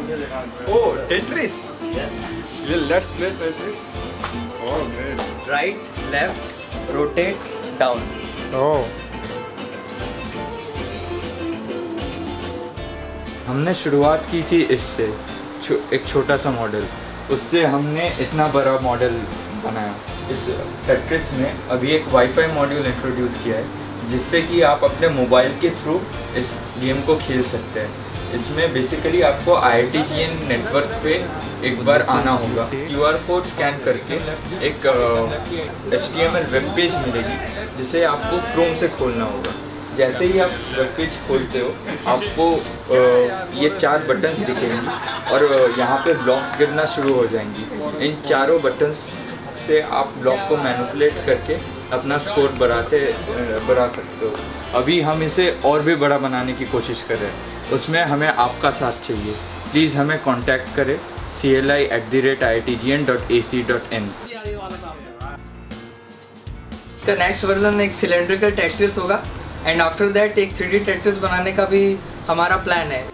Oh, Tetris. Well, let's play Tetris. Oh, great. Right, left, rotate, down. Oh. हमने शुरुआत की थी इससे छो, एक छोटा सा मॉडल उससे हमने इतना बड़ा मॉडल बनाया इस टेट्रिस में अभी एक वाईफाई मॉड्यूल इंट्रोड्यूस किया है जिससे कि आप अपने मोबाइल के थ्रू इस गेम को खेल सकते हैं इसमें बेसिकली आपको आई आई नेटवर्क पे एक बार आना होगा। क्यू आर कोड स्कैन करके एक H T M L web page मिलेगी, जिसे आपको क्रोम से खोलना होगा। जैसे ही आप वेब पेज खोलते हो, आपको ये चार बटन्स दिखेंगे और यहाँ पे ब्लॉक्स गिरना शुरू हो जाएँगी। इन चारों बटन्स से आप ब्लॉक को मैनिपुलेट करके अपना स्कोर बढ़ाते बढ़ा सकते हो। अभी हम इसे और भी बड़ा बनाने की कोशिश कर रहे हैं। उसमें हमें आपका साथ चाहिए। प्लीज़ हमें कांटेक्ट करें। C L I at the rate I T G N dot A C dot in इसका नेक्स्ट वर्जन एक सिलेंड्रिकल टेट्रिस होगा। एंड आफ्टर दैट एक थ्री डी बनाने का भी हमारा प्लान है।